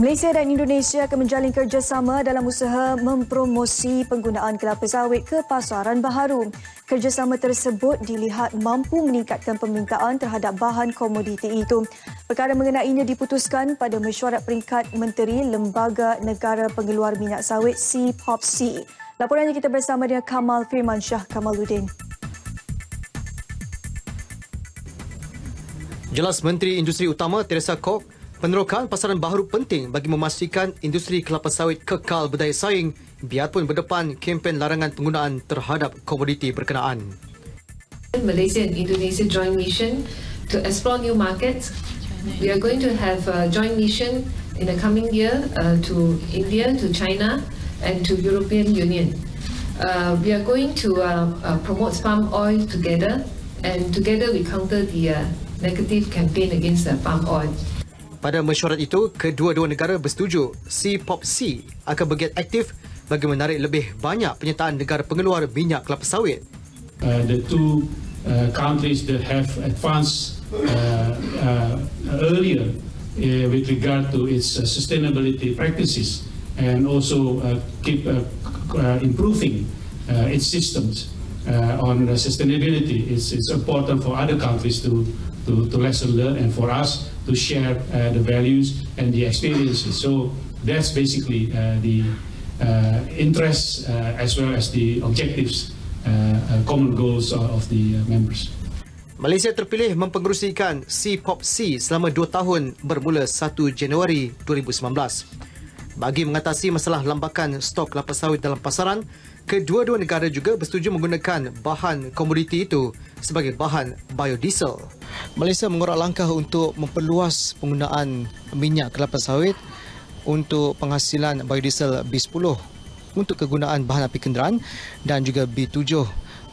Malaysia dan Indonesia akan menjalin kerjasama dalam usaha mempromosi penggunaan kelapa sawit ke pasaran baharu. Kerjasama tersebut dilihat mampu meningkatkan permintaan terhadap bahan komoditi itu. Perkara mengenainya diputuskan pada mesyuarat peringkat Menteri Lembaga Negara Pengeluar Minyak Sawit CPOPC. Laporannya kita bersama dengan Kamal Firmansyah Kamaluddin. Jelas Menteri Industri Utama Teresa Kok Penerokan pasaran baharu penting bagi memastikan industri kelapa sawit kekal berdaya saing biarpun berdepan kempen larangan penggunaan terhadap komoditi berkenaan. Malaysia and Indonesia joint mission to explore new markets. We are going to have a joint mission in the coming year uh, to India, to China and to European Union. Uh, we are going to uh, uh, promote palm oil together and together we counter the uh, negative campaign against the palm oil. Pada mesyuarat itu, kedua-dua negara bersetuju CPOPC akan bergiat aktif bagi menarik lebih banyak penyertaan negara pengeluar minyak kelapa sawit. Uh, the two uh, countries that have advanced uh, uh, earlier uh, with regard to its uh, sustainability practices and also uh, keep uh, uh, improving uh, its systems uh, on uh, sustainability. It's, it's important for other countries to, to, to lesson learn and for us to share uh, the values and the experiences. So that's basically uh, the uh, interests uh, as well as the objectives, uh, uh, common goals of, the uh, members. Malaysia terpilih mempengerusikan CPOPC selama dua tahun bermula 1 Januari 2019. Bagi mengatasi masalah lambakan stok kelapa sawit dalam pasaran, kedua-dua negara juga bersetuju menggunakan bahan komoditi itu sebagai bahan biodiesel. Malaysia mengorak langkah untuk memperluas penggunaan minyak kelapa sawit untuk penghasilan biodiesel B10 untuk kegunaan bahan api kenderaan dan juga B7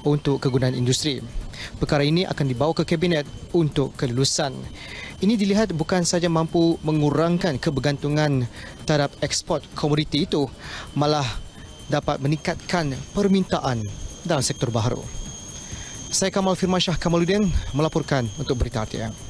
untuk kegunaan industri. Perkara ini akan dibawa ke kabinet untuk kelulusan. Ini dilihat bukan saja mampu mengurangkan kebergantungan terhadap ekspor komoditi itu, malah dapat meningkatkan permintaan dalam sektor baharu. Saya Kamal Firman Syah Kamaluddin melaporkan untuk Berita RTM.